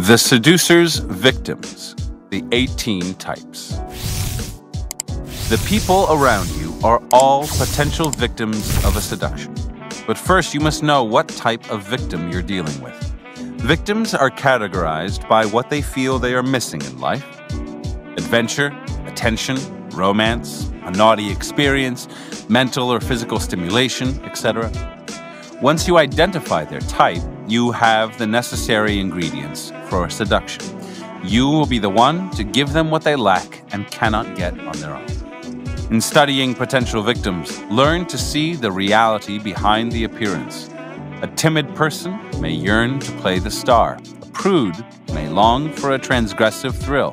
The Seducer's Victims The 18 Types. The people around you are all potential victims of a seduction. But first, you must know what type of victim you're dealing with. Victims are categorized by what they feel they are missing in life adventure, attention, romance, a naughty experience, mental or physical stimulation, etc. Once you identify their type, you have the necessary ingredients for seduction. You will be the one to give them what they lack and cannot get on their own. In studying potential victims, learn to see the reality behind the appearance. A timid person may yearn to play the star. A prude may long for a transgressive thrill.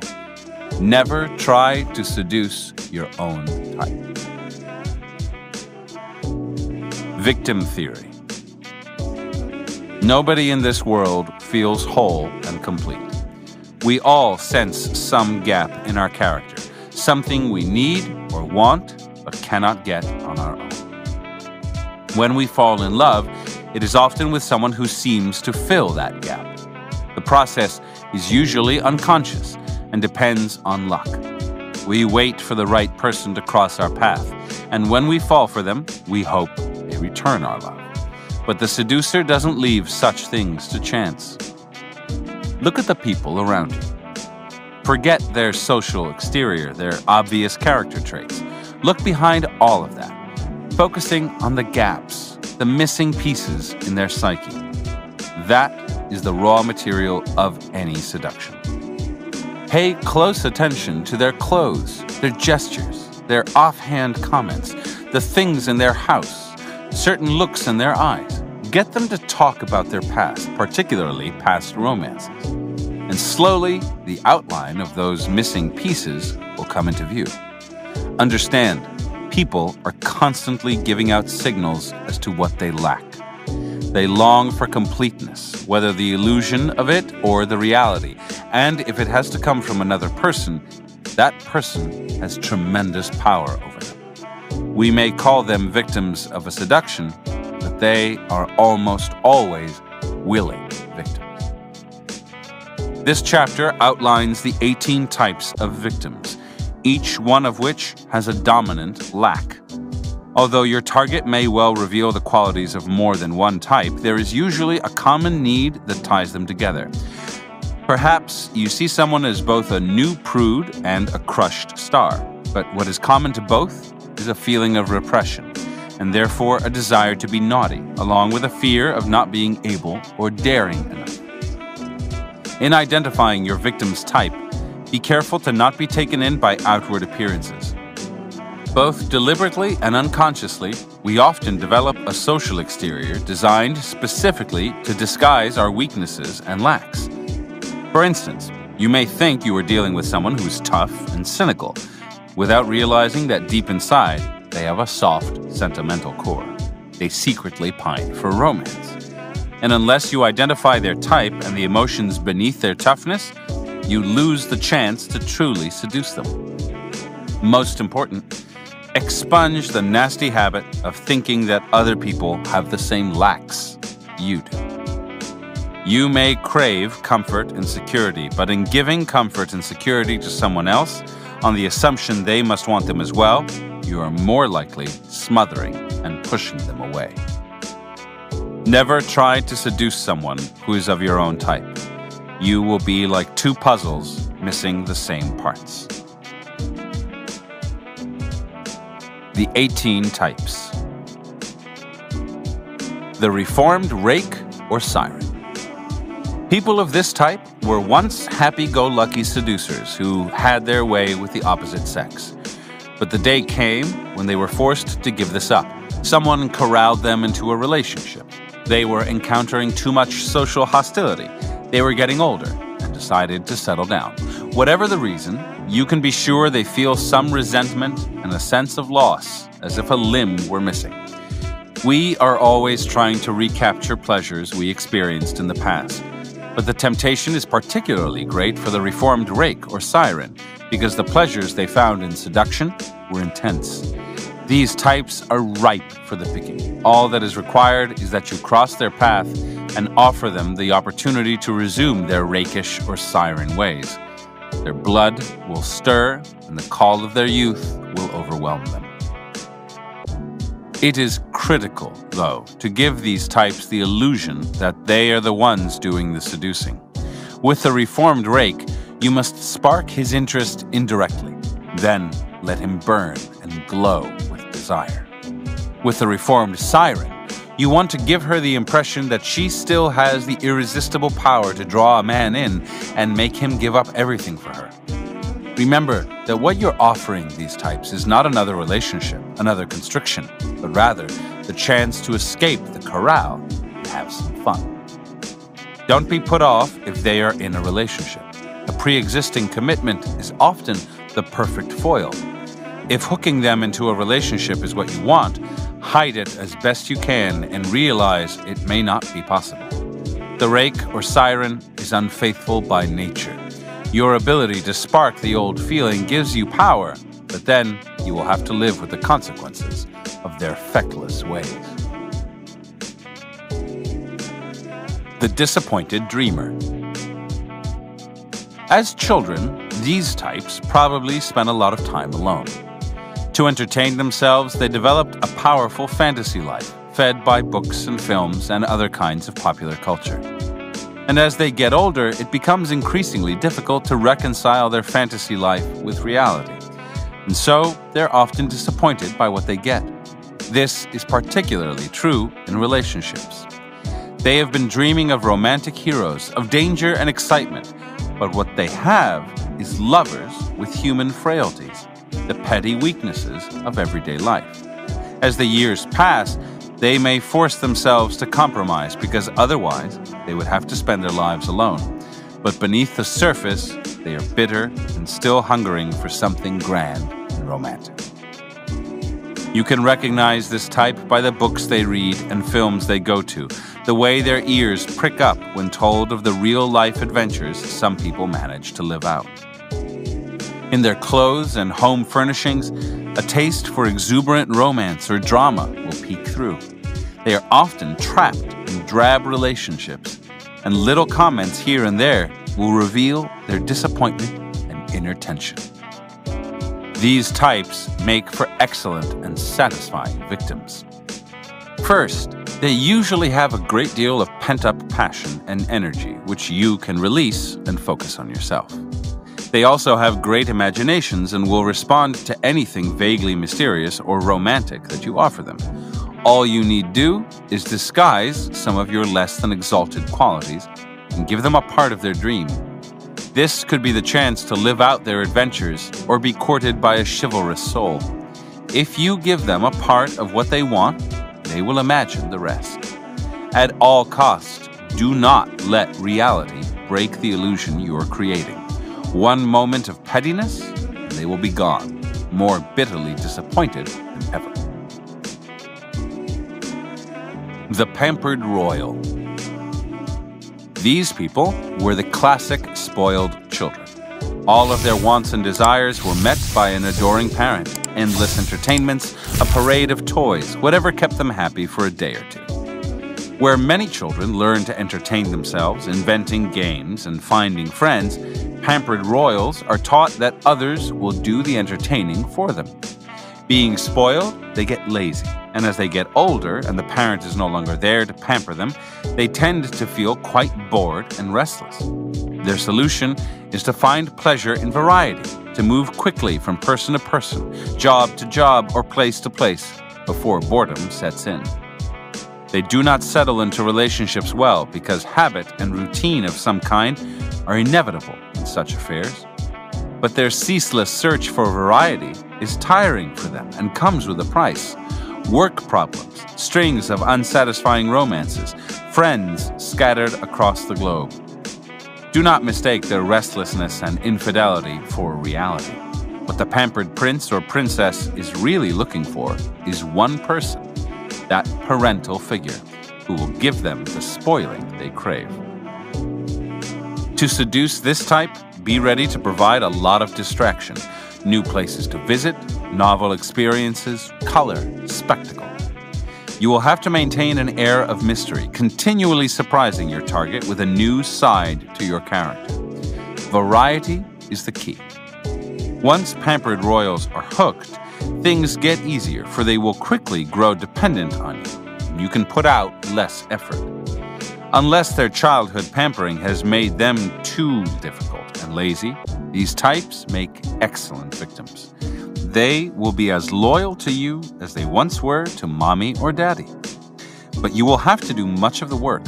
Never try to seduce your own type. Victim theory. Nobody in this world feels whole and complete. We all sense some gap in our character, something we need or want but cannot get on our own. When we fall in love, it is often with someone who seems to fill that gap. The process is usually unconscious and depends on luck. We wait for the right person to cross our path, and when we fall for them, we hope they return our love. But the seducer doesn't leave such things to chance. Look at the people around you. Forget their social exterior, their obvious character traits. Look behind all of that, focusing on the gaps, the missing pieces in their psyche. That is the raw material of any seduction. Pay close attention to their clothes, their gestures, their offhand comments, the things in their house, certain looks in their eyes. Get them to talk about their past, particularly past romances. And slowly, the outline of those missing pieces will come into view. Understand, people are constantly giving out signals as to what they lack. They long for completeness, whether the illusion of it or the reality. And if it has to come from another person, that person has tremendous power over them. We may call them victims of a seduction, but they are almost always willing victims. This chapter outlines the 18 types of victims, each one of which has a dominant lack. Although your target may well reveal the qualities of more than one type, there is usually a common need that ties them together. Perhaps you see someone as both a new prude and a crushed star, but what is common to both is a feeling of repression, and therefore a desire to be naughty, along with a fear of not being able or daring enough. In identifying your victim's type, be careful to not be taken in by outward appearances. Both deliberately and unconsciously, we often develop a social exterior designed specifically to disguise our weaknesses and lacks. For instance, you may think you are dealing with someone who's tough and cynical, without realizing that deep inside, they have a soft, sentimental core. They secretly pine for romance. And unless you identify their type and the emotions beneath their toughness, you lose the chance to truly seduce them. Most important, expunge the nasty habit of thinking that other people have the same lacks you do. You may crave comfort and security, but in giving comfort and security to someone else, on the assumption they must want them as well, you are more likely smothering and pushing them away. Never try to seduce someone who is of your own type. You will be like two puzzles missing the same parts. The 18 Types The Reformed Rake or Siren. People of this type were once happy go lucky seducers who had their way with the opposite sex. But the day came when they were forced to give this up. Someone corralled them into a relationship. They were encountering too much social hostility. They were getting older and decided to settle down. Whatever the reason, you can be sure they feel some resentment and a sense of loss, as if a limb were missing. We are always trying to recapture pleasures we experienced in the past. But the temptation is particularly great for the reformed rake or siren, because the pleasures they found in seduction were intense. These types are ripe for the picking. All that is required is that you cross their path and offer them the opportunity to resume their rakish or siren ways. Their blood will stir, and the call of their youth will overwhelm them. It is critical, though, to give these types the illusion that they are the ones doing the seducing. With the reformed rake, you must spark his interest indirectly, then let him burn and glow with desire. With the reformed siren, you want to give her the impression that she still has the irresistible power to draw a man in and make him give up everything for her. Remember that what you're offering these types is not another relationship, another constriction, but rather the chance to escape the corral and have some fun. Don't be put off if they are in a relationship. A pre existing commitment is often the perfect foil. If hooking them into a relationship is what you want, hide it as best you can and realize it may not be possible. The rake or siren is unfaithful by nature. Your ability to spark the old feeling gives you power, but then you will have to live with the consequences of their feckless ways. The Disappointed Dreamer As children, these types probably spent a lot of time alone. To entertain themselves, they developed a powerful fantasy life, fed by books and films and other kinds of popular culture. And as they get older, it becomes increasingly difficult to reconcile their fantasy life with reality. And so, they're often disappointed by what they get. This is particularly true in relationships. They have been dreaming of romantic heroes, of danger and excitement, but what they have is lovers with human frailties, the petty weaknesses of everyday life. As the years pass, they may force themselves to compromise because otherwise they would have to spend their lives alone. But beneath the surface, they are bitter and still hungering for something grand and romantic. You can recognize this type by the books they read and films they go to, the way their ears prick up when told of the real life adventures some people manage to live out. In their clothes and home furnishings, a taste for exuberant romance or drama will peek through. They are often trapped in drab relationships, and little comments here and there will reveal their disappointment and inner tension. These types make for excellent and satisfying victims. First, they usually have a great deal of pent up passion and energy, which you can release and focus on yourself. They also have great imaginations and will respond to anything vaguely mysterious or romantic that you offer them. All you need do is disguise some of your less than exalted qualities and give them a part of their dream. This could be the chance to live out their adventures or be courted by a chivalrous soul. If you give them a part of what they want, they will imagine the rest. At all costs, do not let reality break the illusion you are creating. One moment of pettiness, and they will be gone, more bitterly disappointed than ever. The Pampered Royal. These people were the classic spoiled children. All of their wants and desires were met by an adoring parent, endless entertainments, a parade of toys, whatever kept them happy for a day or two. Where many children learn to entertain themselves, inventing games and finding friends, pampered royals are taught that others will do the entertaining for them. Being spoiled, they get lazy, and as they get older and the parent is no longer there to pamper them, they tend to feel quite bored and restless. Their solution is to find pleasure in variety, to move quickly from person to person, job to job, or place to place before boredom sets in. They do not settle into relationships well because habit and routine of some kind are inevitable in such affairs. But their ceaseless search for variety is tiring for them and comes with a price. Work problems, strings of unsatisfying romances, friends scattered across the globe. Do not mistake their restlessness and infidelity for reality. What the pampered prince or princess is really looking for is one person that parental figure who will give them the spoiling they crave. To seduce this type, be ready to provide a lot of distraction, new places to visit, novel experiences, color, spectacle. You will have to maintain an air of mystery, continually surprising your target with a new side to your character. Variety is the key. Once pampered royals are hooked, things get easier, for they will quickly grow dependent on you. You can put out less effort. Unless their childhood pampering has made them too difficult and lazy, these types make excellent victims. They will be as loyal to you as they once were to mommy or daddy. But you will have to do much of the work.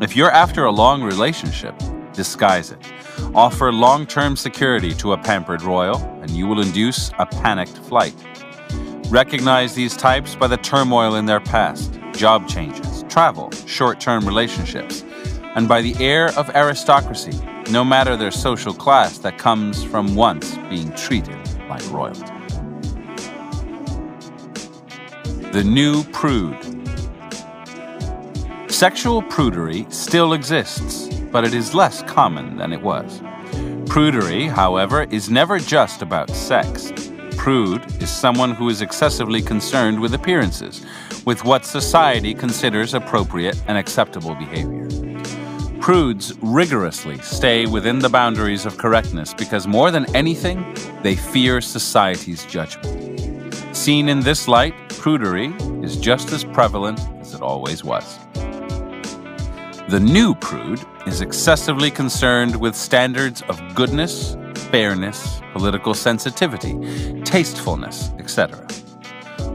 If you're after a long relationship, disguise it. Offer long term security to a pampered royal, and you will induce a panicked flight. Recognize these types by the turmoil in their past, job changes, travel, short term relationships, and by the air of aristocracy, no matter their social class, that comes from once being treated like royalty. The New Prude. Sexual prudery still exists, but it is less common than it was. Prudery, however, is never just about sex. Prude is someone who is excessively concerned with appearances, with what society considers appropriate and acceptable behavior. Prudes rigorously stay within the boundaries of correctness because more than anything, they fear society's judgment. Seen in this light, prudery is just as prevalent as it always was. The new prude is excessively concerned with standards of goodness, fairness, political sensitivity, tastefulness, etc.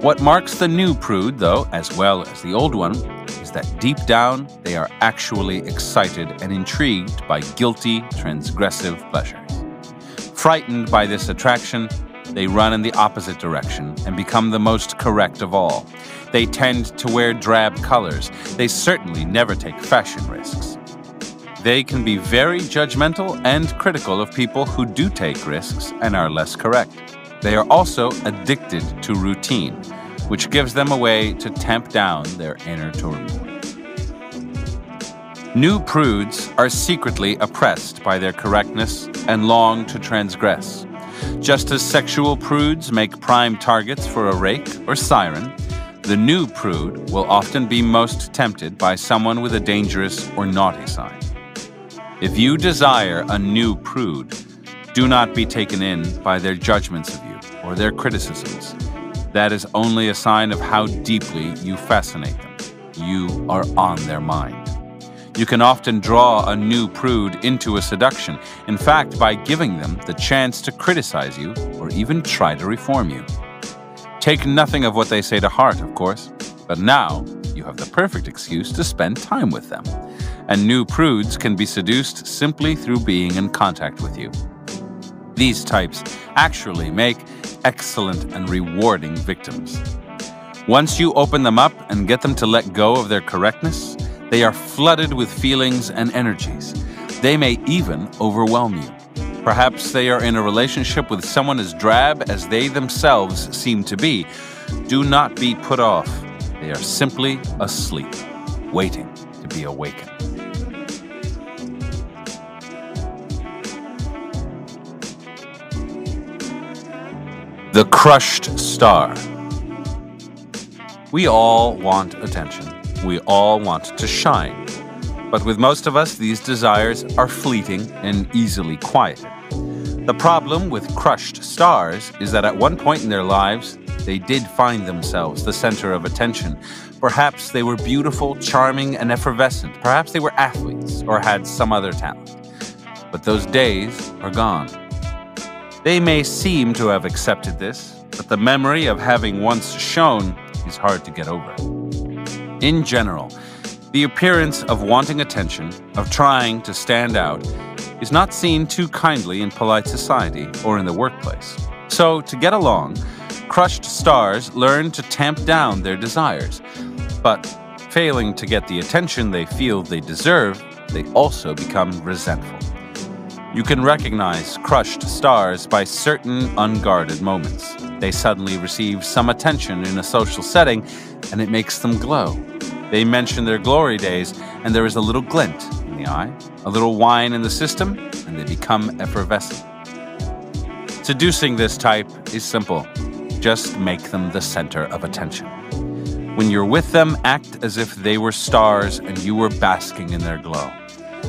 What marks the new prude, though, as well as the old one, is that deep down they are actually excited and intrigued by guilty, transgressive pleasures. Frightened by this attraction, they run in the opposite direction and become the most correct of all. They tend to wear drab colors. They certainly never take fashion risks. They can be very judgmental and critical of people who do take risks and are less correct. They are also addicted to routine, which gives them a way to tamp down their inner turmoil. New prudes are secretly oppressed by their correctness and long to transgress. Just as sexual prudes make prime targets for a rake or siren, the new prude will often be most tempted by someone with a dangerous or naughty side. If you desire a new prude, do not be taken in by their judgments of or their criticisms. That is only a sign of how deeply you fascinate them. You are on their mind. You can often draw a new prude into a seduction, in fact, by giving them the chance to criticize you or even try to reform you. Take nothing of what they say to heart, of course, but now you have the perfect excuse to spend time with them. And new prudes can be seduced simply through being in contact with you. These types actually make excellent and rewarding victims. Once you open them up and get them to let go of their correctness, they are flooded with feelings and energies. They may even overwhelm you. Perhaps they are in a relationship with someone as drab as they themselves seem to be. Do not be put off. They are simply asleep, waiting to be awakened. The Crushed Star. We all want attention. We all want to shine. But with most of us, these desires are fleeting and easily quieted. The problem with crushed stars is that at one point in their lives, they did find themselves the center of attention. Perhaps they were beautiful, charming, and effervescent. Perhaps they were athletes or had some other talent. But those days are gone. They may seem to have accepted this, but the memory of having once shown is hard to get over. In general, the appearance of wanting attention, of trying to stand out, is not seen too kindly in polite society or in the workplace. So, to get along, crushed stars learn to tamp down their desires. But failing to get the attention they feel they deserve, they also become resentful. You can recognize crushed stars by certain unguarded moments. They suddenly receive some attention in a social setting, and it makes them glow. They mention their glory days, and there is a little glint in the eye, a little wine in the system, and they become effervescent. Seducing this type is simple just make them the center of attention. When you're with them, act as if they were stars and you were basking in their glow.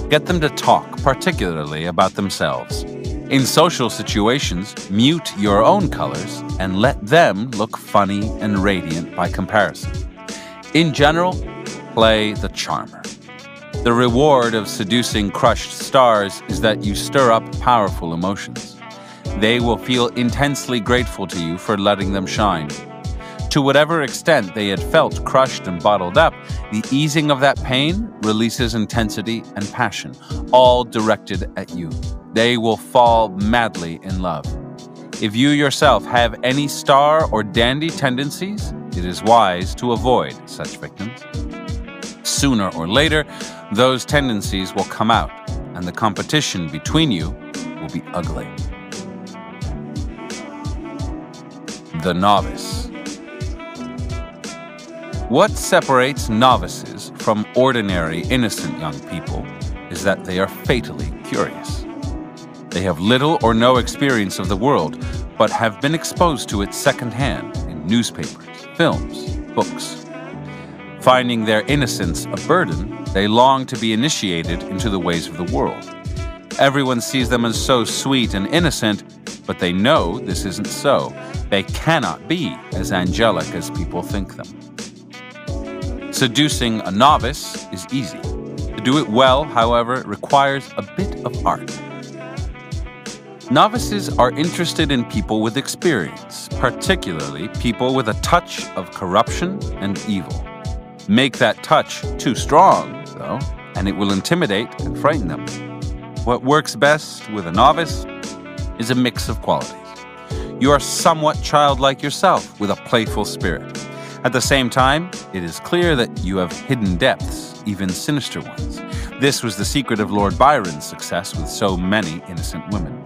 Get them to talk, particularly about themselves. In social situations, mute your own colors and let them look funny and radiant by comparison. In general, play the charmer. The reward of seducing crushed stars is that you stir up powerful emotions. They will feel intensely grateful to you for letting them shine. To whatever extent they had felt crushed and bottled up, the easing of that pain releases intensity and passion, all directed at you. They will fall madly in love. If you yourself have any star or dandy tendencies, it is wise to avoid such victims. Sooner or later, those tendencies will come out, and the competition between you will be ugly. The Novice What separates novices from ordinary, innocent young people is that they are fatally curious. They have little or no experience of the world, but have been exposed to it secondhand in newspapers, films, books. Finding their innocence a burden, they long to be initiated into the ways of the world. Everyone sees them as so sweet and innocent, but they know this isn't so. They cannot be as angelic as people think them. Seducing a novice is easy. To do it well, however, requires a bit of art. Novices are interested in people with experience, particularly people with a touch of corruption and evil. Make that touch too strong, though, and it will intimidate and frighten them. What works best with a novice is a mix of qualities. You are somewhat childlike yourself with a playful spirit. At the same time, it is clear that you have hidden depths, even sinister ones. This was the secret of Lord Byron's success with so many innocent women.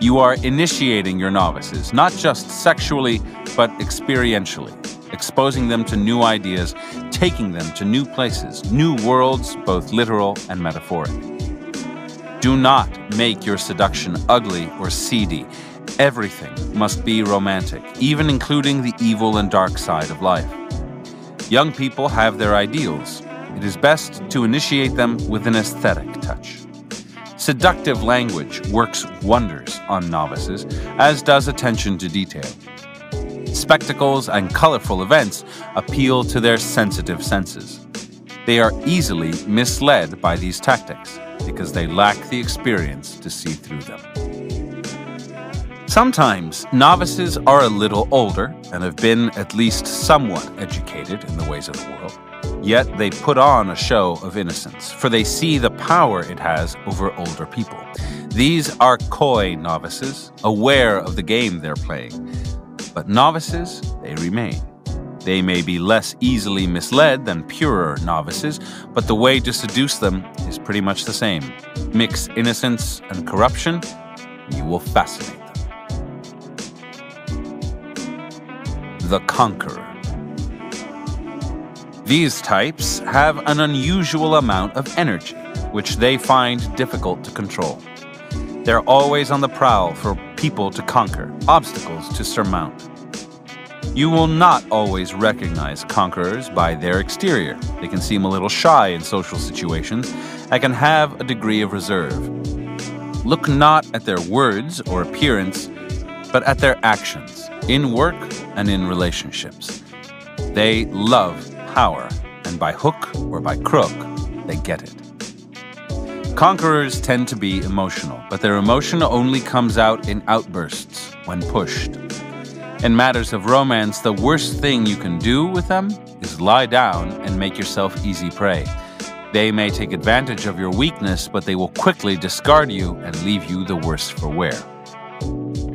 You are initiating your novices, not just sexually, but experientially, exposing them to new ideas, taking them to new places, new worlds, both literal and metaphoric. Do not make your seduction ugly or seedy. Everything must be romantic, even including the evil and dark side of life. Young people have their ideals. It is best to initiate them with an aesthetic touch. Seductive language works wonders on novices, as does attention to detail. Spectacles and colorful events appeal to their sensitive senses. They are easily misled by these tactics because they lack the experience to see through them. Sometimes novices are a little older and have been at least somewhat educated in the ways of the world. Yet they put on a show of innocence, for they see the power it has over older people. These are coy novices, aware of the game they're playing. But novices, they remain. They may be less easily misled than purer novices, but the way to seduce them is pretty much the same. Mix innocence and corruption, you will fascinate The Conqueror these types have an unusual amount of energy, which they find difficult to control. They're always on the prowl for people to conquer, obstacles to surmount. You will not always recognize conquerors by their exterior. They can seem a little shy in social situations and can have a degree of reserve. Look not at their words or appearance, but at their actions, in work and in relationships. They love power, and by hook or by crook, they get it. Conquerors tend to be emotional, but their emotion only comes out in outbursts when pushed. In matters of romance, the worst thing you can do with them is lie down and make yourself easy prey. They may take advantage of your weakness, but they will quickly discard you and leave you the worse for wear.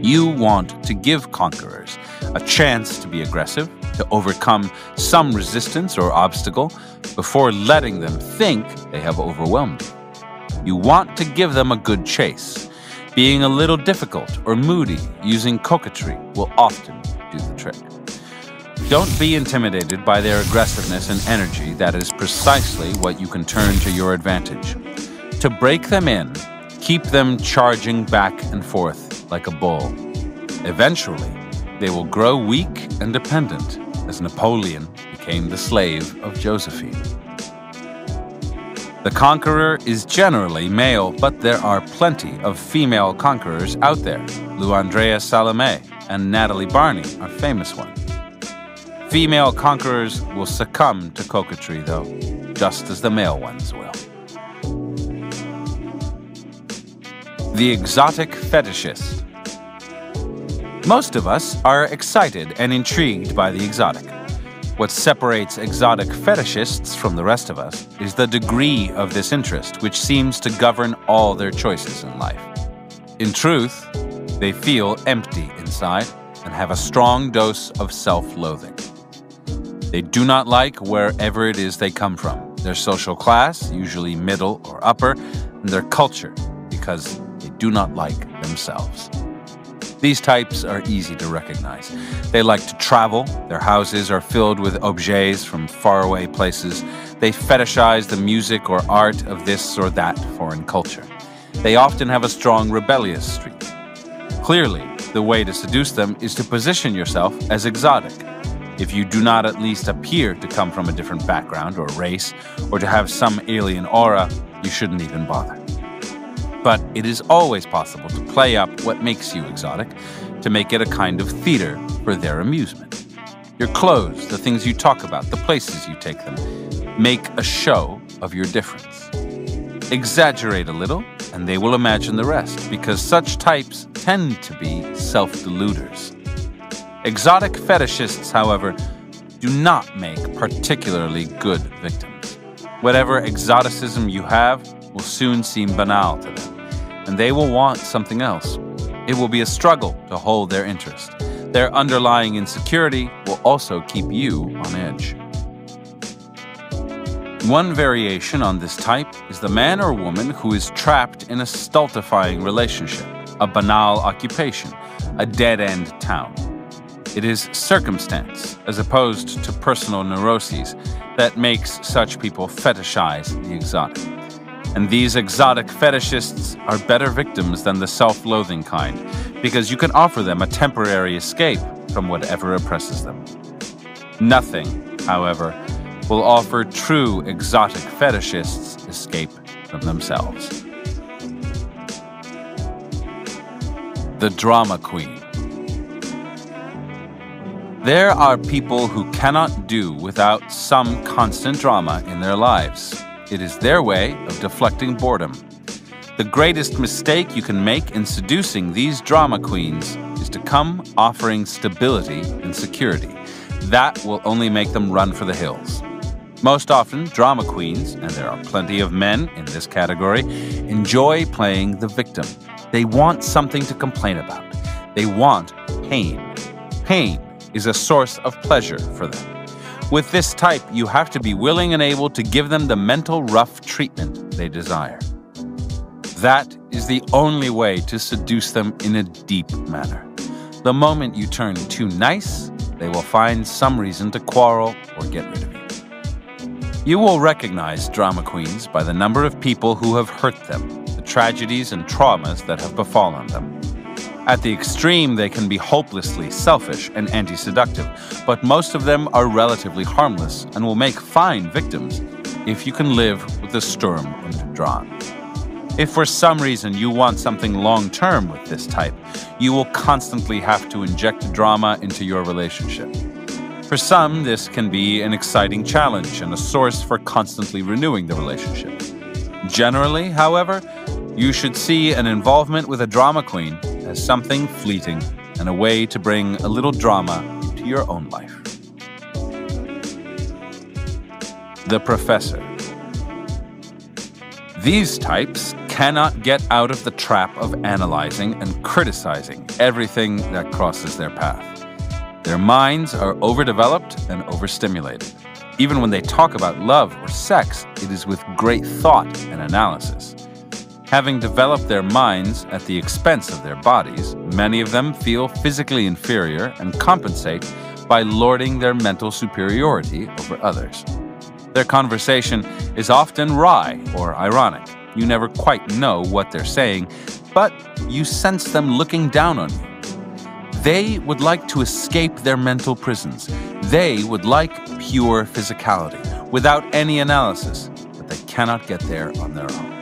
You want to give conquerors a chance to be aggressive, to overcome some resistance or obstacle before letting them think they have overwhelmed you. You want to give them a good chase. Being a little difficult or moody using coquetry will often do the trick. Don't be intimidated by their aggressiveness and energy. That is precisely what you can turn to your advantage. To break them in, keep them charging back and forth like a ball. Eventually, they will grow weak and dependent as Napoleon became the slave of Josephine. The conqueror is generally male, but there are plenty of female conquerors out there. Lou Andreas-Salomé and Natalie Barney are famous ones. Female conquerors will succumb to coquetry, though, just as the male ones will. The exotic fetishist. Most of us are excited and intrigued by the exotic. What separates exotic fetishists from the rest of us is the degree of this interest, which seems to govern all their choices in life. In truth, they feel empty inside and have a strong dose of self loathing. They do not like wherever it is they come from, their social class, usually middle or upper, and their culture, because they do not like themselves. These types are easy to recognize. They like to travel, their houses are filled with objets from faraway places. They fetishize the music or art of this or that foreign culture. They often have a strong rebellious streak. Clearly, the way to seduce them is to position yourself as exotic. If you do not at least appear to come from a different background or race, or to have some alien aura, you shouldn't even bother. But it is always possible to play up what makes you exotic, to make it a kind of theater for their amusement. Your clothes, the things you talk about, the places you take them, make a show of your difference. Exaggerate a little, and they will imagine the rest, because such types tend to be self deluders. Exotic fetishists, however, do not make particularly good victims. Whatever exoticism you have will soon seem banal to them and they will want something else. It will be a struggle to hold their interest. Their underlying insecurity will also keep you on edge. One variation on this type is the man or woman who is trapped in a stultifying relationship, a banal occupation, a dead end town. It is circumstance, as opposed to personal neuroses, that makes such people fetishize the exotic. And these exotic fetishists are better victims than the self loathing kind, because you can offer them a temporary escape from whatever oppresses them. Nothing, however, will offer true exotic fetishists escape from themselves. The Drama Queen. There are people who cannot do without some constant drama in their lives. It is their way of deflecting boredom. The greatest mistake you can make in seducing these drama queens is to come offering stability and security. That will only make them run for the hills. Most often, drama queens, and there are plenty of men in this category, enjoy playing the victim. They want something to complain about. They want pain. Pain is a source of pleasure for them. With this type, you have to be willing and able to give them the mental rough treatment they desire. That is the only way to seduce them in a deep manner. The moment you turn too nice, they will find some reason to quarrel or get rid of you. You will recognize drama queens by the number of people who have hurt them, the tragedies and traumas that have befallen them. At the extreme, they can be hopelessly selfish and anti seductive, but most of them are relatively harmless and will make fine victims if you can live with the Sturm und Drang. If for some reason you want something long term with this type, you will constantly have to inject drama into your relationship. For some, this can be an exciting challenge and a source for constantly renewing the relationship. Generally, however, you should see an involvement with a drama queen as something fleeting and a way to bring a little drama to your own life. The Professor. These types cannot get out of the trap of analyzing and criticizing everything that crosses their path. Their minds are overdeveloped and overstimulated. Even when they talk about love or sex, it is with great thought and analysis. Having developed their minds at the expense of their bodies, many of them feel physically inferior and compensate by lording their mental superiority over others. Their conversation is often wry or ironic. You never quite know what they're saying, but you sense them looking down on you. They would like to escape their mental prisons. They would like pure physicality, without any analysis, but they cannot get there on their own.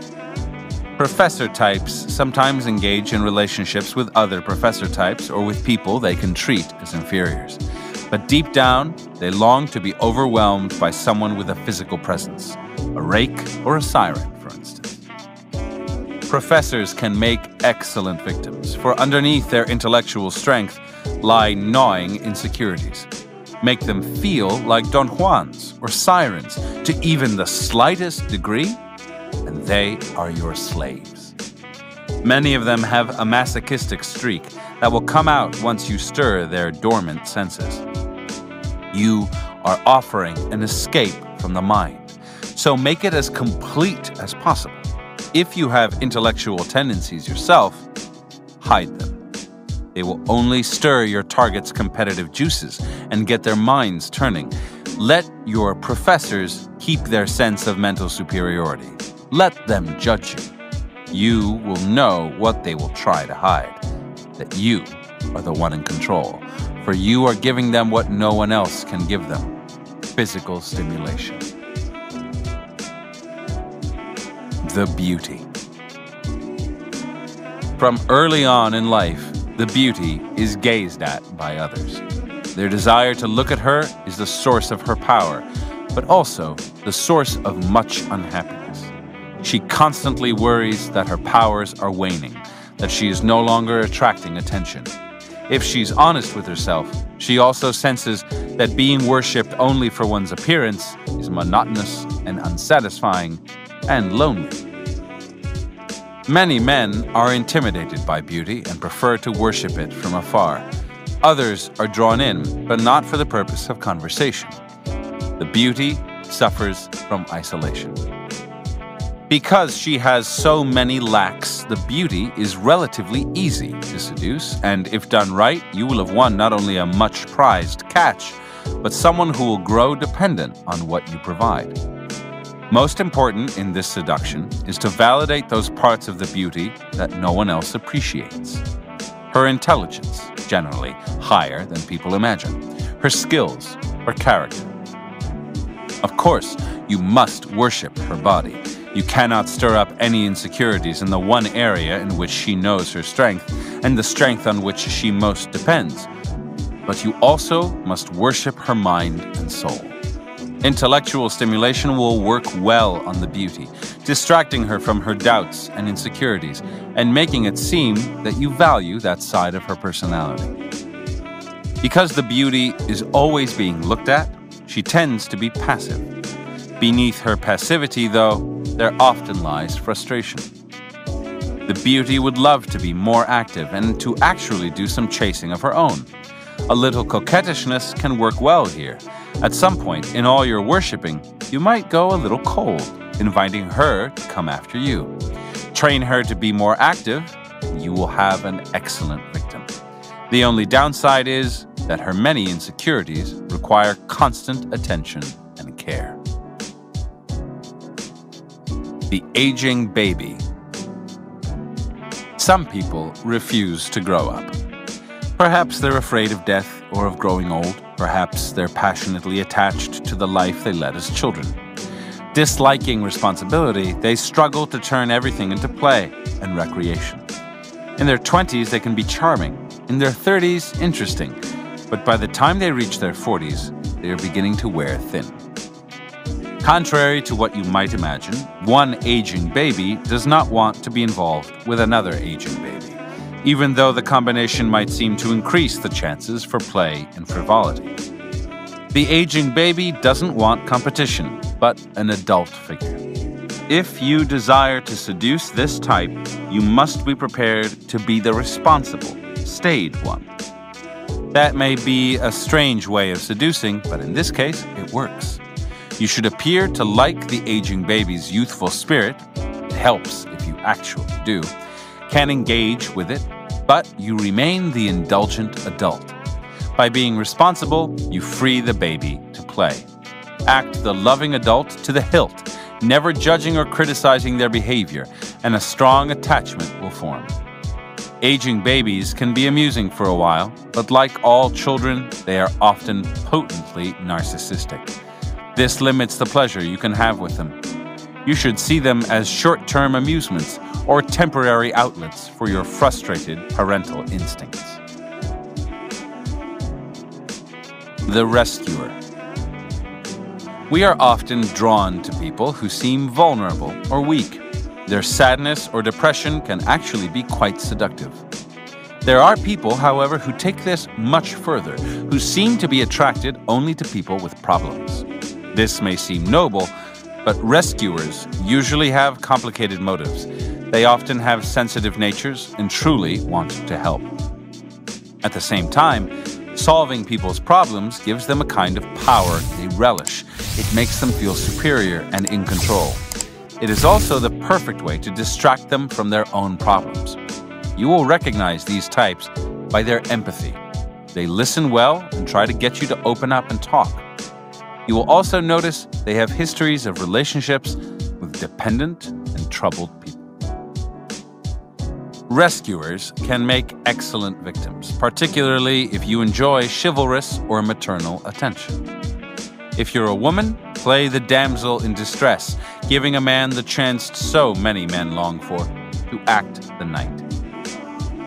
Professor types sometimes engage in relationships with other professor types or with people they can treat as inferiors. But deep down, they long to be overwhelmed by someone with a physical presence, a rake or a siren, for instance. Professors can make excellent victims, for underneath their intellectual strength lie gnawing insecurities. Make them feel like Don Juans or sirens to even the slightest degree, and they are your slaves. Many of them have a masochistic streak that will come out once you stir their dormant senses. You are offering an escape from the mind, so make it as complete as possible. If you have intellectual tendencies yourself, hide them. They will only stir your target's competitive juices and get their minds turning. Let your professors keep their sense of mental superiority. Let them judge you. You will know what they will try to hide that you are the one in control, for you are giving them what no one else can give them physical stimulation. The beauty. From early on in life, the beauty is gazed at by others. Their desire to look at her is the source of her power, but also the source of much unhappiness. She constantly worries that her powers are waning, that she is no longer attracting attention. If she's honest with herself, she also senses that being worshipped only for one's appearance is monotonous and unsatisfying and lonely. Many men are intimidated by beauty and prefer to worship it from afar. Others are drawn in, but not for the purpose of conversation. The beauty suffers from isolation. Because she has so many lacks, the beauty is relatively easy to seduce, and if done right, you will have won not only a much prized catch, but someone who will grow dependent on what you provide. Most important in this seduction is to validate those parts of the beauty that no one else appreciates. Her intelligence, generally higher than people imagine, her skills, her character. Of course, you must worship her body. You cannot stir up any insecurities in the one area in which she knows her strength and the strength on which she most depends. But you also must worship her mind and soul. Intellectual stimulation will work well on the beauty, distracting her from her doubts and insecurities, and making it seem that you value that side of her personality. Because the beauty is always being looked at, she tends to be passive. Beneath her passivity, though, there often lies frustration. The beauty would love to be more active and to actually do some chasing of her own. A little coquettishness can work well here at some point in all your worshiping, you might go a little cold, inviting her to come after you. Train her to be more active, and you will have an excellent victim. The only downside is that her many insecurities require constant attention and care. The aging baby. Some people refuse to grow up. Perhaps they're afraid of death or of growing old. Perhaps they're passionately attached to the life they led as children. Disliking responsibility, they struggle to turn everything into play and recreation. In their 20s, they can be charming. In their 30s, interesting. But by the time they reach their 40s, they are beginning to wear thin. Contrary to what you might imagine, one aging baby does not want to be involved with another aging baby even though the combination might seem to increase the chances for play and frivolity. The aging baby doesn't want competition, but an adult figure. If you desire to seduce this type, you must be prepared to be the responsible, staid one. That may be a strange way of seducing, but in this case, it works. You should appear to like the aging baby's youthful spirit. It helps if you actually do can engage with it, but you remain the indulgent adult. By being responsible, you free the baby to play. Act the loving adult to the hilt, never judging or criticizing their behavior, and a strong attachment will form. Aging babies can be amusing for a while, but like all children, they are often potently narcissistic. This limits the pleasure you can have with them. You should see them as short term amusements or temporary outlets for your frustrated parental instincts. The Rescuer We are often drawn to people who seem vulnerable or weak. Their sadness or depression can actually be quite seductive. There are people, however, who take this much further, who seem to be attracted only to people with problems. This may seem noble, but rescuers usually have complicated motives. They often have sensitive natures and truly want to help. At the same time, solving people's problems gives them a kind of power they relish. It makes them feel superior and in control. It is also the perfect way to distract them from their own problems. You will recognize these types by their empathy. They listen well and try to get you to open up and talk. You will also notice they have histories of relationships with dependent and troubled people. Rescuers can make excellent victims, particularly if you enjoy chivalrous or maternal attention. If you're a woman, play the damsel in distress, giving a man the chance so many men long for to act the knight.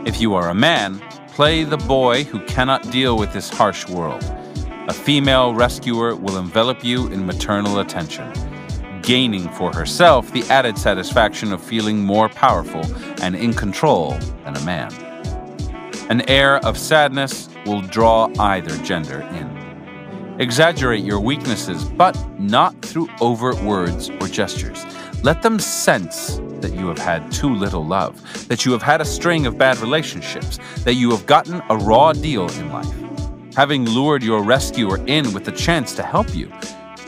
If you are a man, play the boy who cannot deal with this harsh world a female rescuer will envelop you in maternal attention, gaining for herself the added satisfaction of feeling more powerful and in control than a man. An air of sadness will draw either gender in. Exaggerate your weaknesses, but not through overt words or gestures. Let them sense that you have had too little love, that you have had a string of bad relationships, that you have gotten a raw deal in life. Having lured your rescuer in with the chance to help you,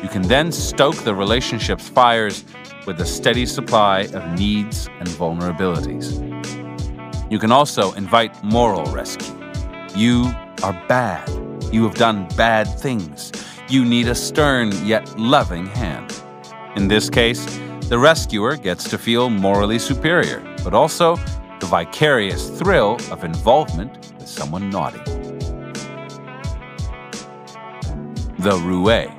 you can then stoke the relationship's fires with a steady supply of needs and vulnerabilities. You can also invite moral rescue. You are bad. You have done bad things. You need a stern yet loving hand. In this case, the rescuer gets to feel morally superior, but also the vicarious thrill of involvement with someone naughty. The roué.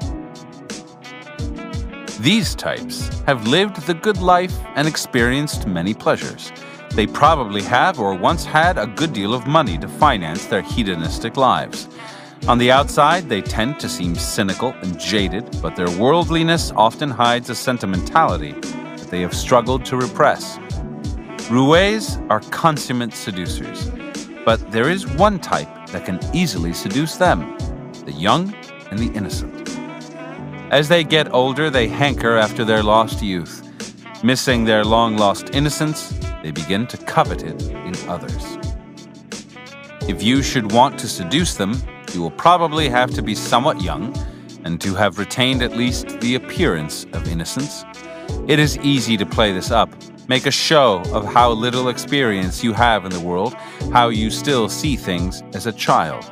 These types have lived the good life and experienced many pleasures. They probably have or once had a good deal of money to finance their hedonistic lives. On the outside, they tend to seem cynical and jaded, but their worldliness often hides a sentimentality that they have struggled to repress. Roués are consummate seducers, but there is one type that can easily seduce them the young and the innocent. As they get older, they hanker after their lost youth. Missing their long lost innocence, they begin to covet it in others. If you should want to seduce them, you will probably have to be somewhat young and to have retained at least the appearance of innocence. It is easy to play this up, make a show of how little experience you have in the world, how you still see things as a child.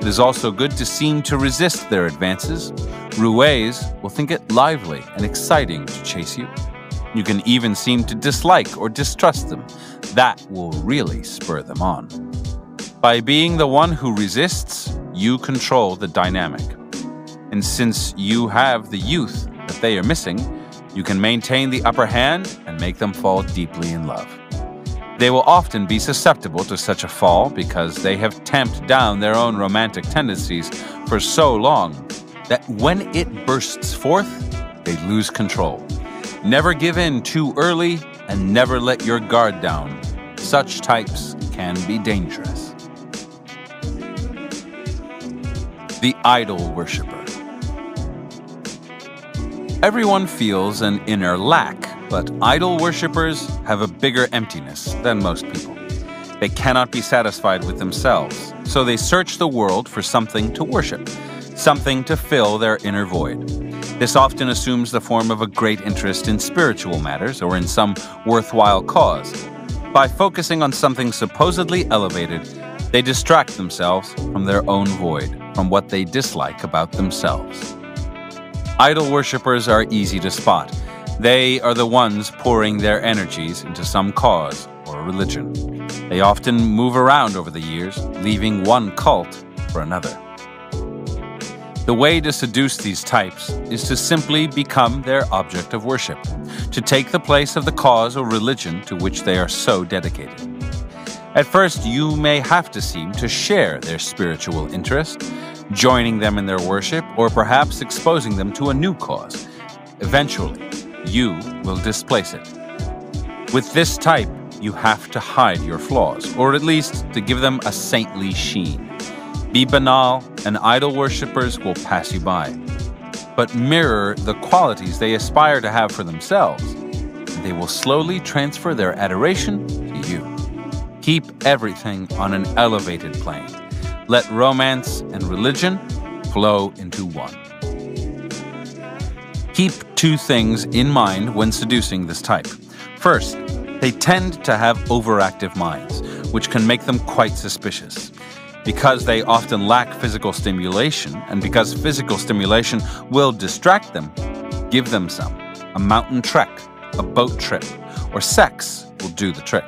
It is also good to seem to resist their advances. Roués will think it lively and exciting to chase you. You can even seem to dislike or distrust them. That will really spur them on. By being the one who resists, you control the dynamic. And since you have the youth that they are missing, you can maintain the upper hand and make them fall deeply in love. They will often be susceptible to such a fall because they have tamped down their own romantic tendencies for so long that when it bursts forth, they lose control. Never give in too early and never let your guard down. Such types can be dangerous. The Idol Worshipper Everyone feels an inner lack but idol worshippers have a bigger emptiness than most people. They cannot be satisfied with themselves, so they search the world for something to worship, something to fill their inner void. This often assumes the form of a great interest in spiritual matters or in some worthwhile cause. By focusing on something supposedly elevated, they distract themselves from their own void, from what they dislike about themselves. Idol worshippers are easy to spot they are the ones pouring their energies into some cause or religion. They often move around over the years, leaving one cult for another. The way to seduce these types is to simply become their object of worship, to take the place of the cause or religion to which they are so dedicated. At first, you may have to seem to share their spiritual interest, joining them in their worship, or perhaps exposing them to a new cause. Eventually, you will displace it. With this type, you have to hide your flaws, or at least to give them a saintly sheen. Be banal, and idol worshippers will pass you by. But mirror the qualities they aspire to have for themselves, and they will slowly transfer their adoration to you. Keep everything on an elevated plane. Let romance and religion flow into one. Keep two things in mind when seducing this type. First, they tend to have overactive minds, which can make them quite suspicious. Because they often lack physical stimulation, and because physical stimulation will distract them, give them some. A mountain trek, a boat trip, or sex will do the trick.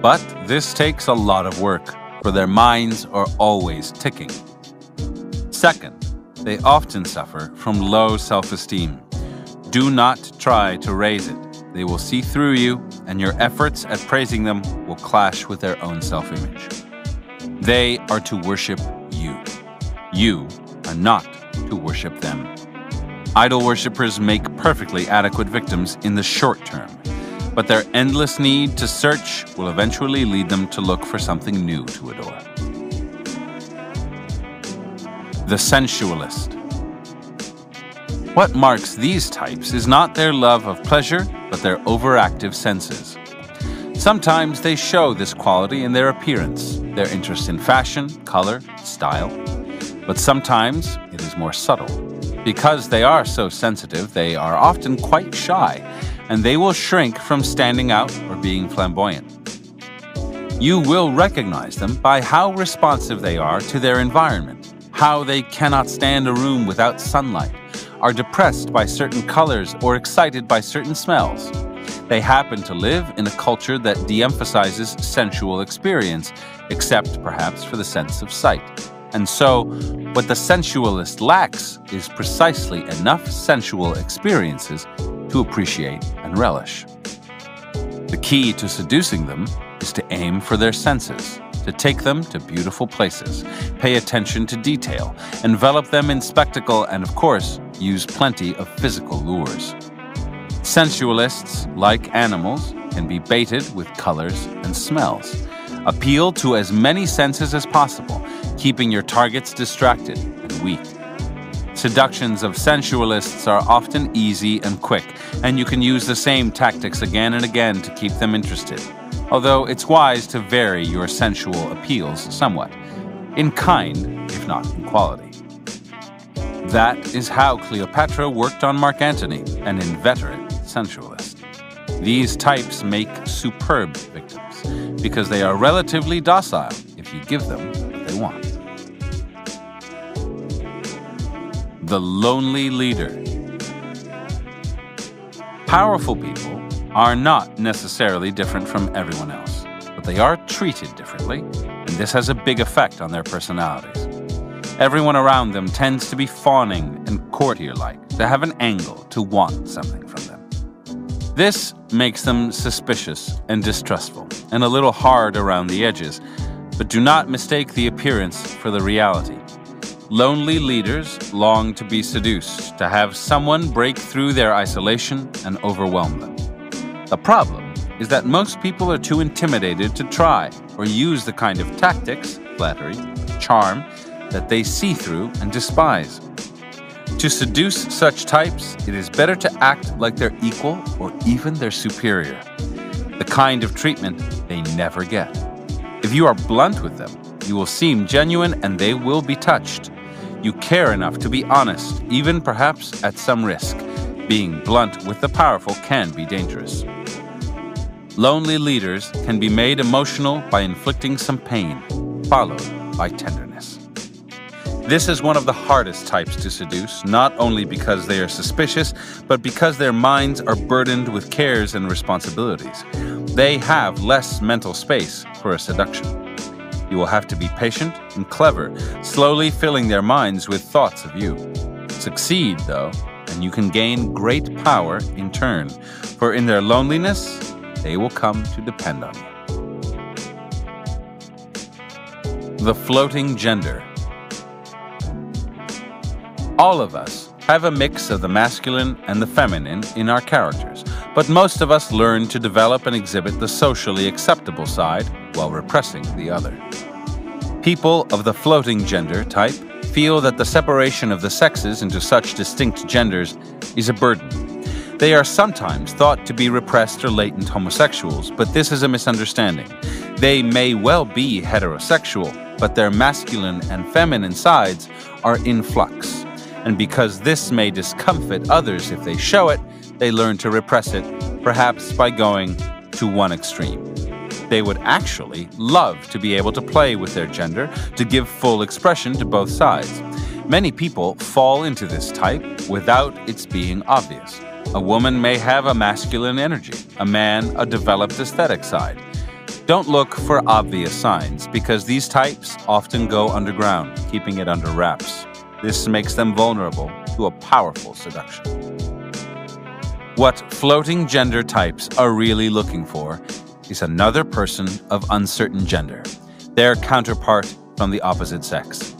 But this takes a lot of work, for their minds are always ticking. Second, they often suffer from low self esteem. Do not try to raise it. They will see through you, and your efforts at praising them will clash with their own self image. They are to worship you. You are not to worship them. Idol worshippers make perfectly adequate victims in the short term, but their endless need to search will eventually lead them to look for something new to adore. The sensualist. What marks these types is not their love of pleasure, but their overactive senses. Sometimes they show this quality in their appearance, their interest in fashion, color, style. But sometimes it is more subtle. Because they are so sensitive, they are often quite shy, and they will shrink from standing out or being flamboyant. You will recognize them by how responsive they are to their environment, how they cannot stand a room without sunlight, are depressed by certain colors, or excited by certain smells. They happen to live in a culture that de emphasizes sensual experience, except perhaps for the sense of sight. And so, what the sensualist lacks is precisely enough sensual experiences to appreciate and relish. The key to seducing them is to aim for their senses, to take them to beautiful places, pay attention to detail, envelop them in spectacle, and of course, use plenty of physical lures. Sensualists, like animals, can be baited with colors and smells. Appeal to as many senses as possible, keeping your targets distracted and weak. Seductions of sensualists are often easy and quick, and you can use the same tactics again and again to keep them interested. Although it's wise to vary your sensual appeals somewhat, in kind, if not in quality. That is how Cleopatra worked on Mark Antony, an inveterate sensualist. These types make superb victims because they are relatively docile if you give them what they want. The Lonely Leader Powerful people are not necessarily different from everyone else, but they are treated differently, and this has a big effect on their personalities. Everyone around them tends to be fawning and courtier like, to have an angle, to want something from them. This makes them suspicious and distrustful, and a little hard around the edges, but do not mistake the appearance for the reality. Lonely leaders long to be seduced, to have someone break through their isolation and overwhelm them. The problem is that most people are too intimidated to try or use the kind of tactics, flattery, charm, that they see through and despise. To seduce such types, it is better to act like their equal or even their superior, the kind of treatment they never get. If you are blunt with them, you will seem genuine and they will be touched. You care enough to be honest, even perhaps at some risk. Being blunt with the powerful can be dangerous. Lonely leaders can be made emotional by inflicting some pain, followed by tenderness. This is one of the hardest types to seduce, not only because they are suspicious, but because their minds are burdened with cares and responsibilities. They have less mental space for a seduction. You will have to be patient and clever, slowly filling their minds with thoughts of you. Succeed, though, and you can gain great power in turn, for in their loneliness, they will come to depend on you. The floating gender. All of us have a mix of the masculine and the feminine in our characters, but most of us learn to develop and exhibit the socially acceptable side while repressing the other. People of the floating gender type feel that the separation of the sexes into such distinct genders is a burden. They are sometimes thought to be repressed or latent homosexuals, but this is a misunderstanding. They may well be heterosexual, but their masculine and feminine sides are in flux and because this may discomfit others if they show it, they learn to repress it, perhaps by going to one extreme. They would actually love to be able to play with their gender, to give full expression to both sides. Many people fall into this type without its being obvious. A woman may have a masculine energy, a man a developed aesthetic side. Don't look for obvious signs because these types often go underground, keeping it under wraps. This makes them vulnerable to a powerful seduction. What floating gender types are really looking for is another person of uncertain gender, their counterpart from the opposite sex.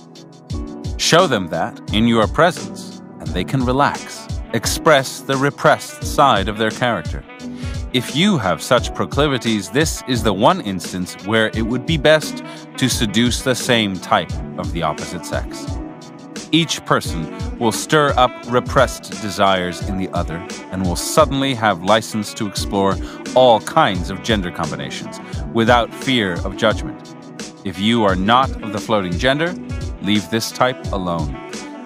Show them that in your presence, and they can relax, express the repressed side of their character. If you have such proclivities, this is the one instance where it would be best to seduce the same type of the opposite sex. Each person will stir up repressed desires in the other and will suddenly have license to explore all kinds of gender combinations without fear of judgment. If you are not of the floating gender, leave this type alone.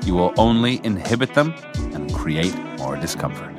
You will only inhibit them create more discomfort.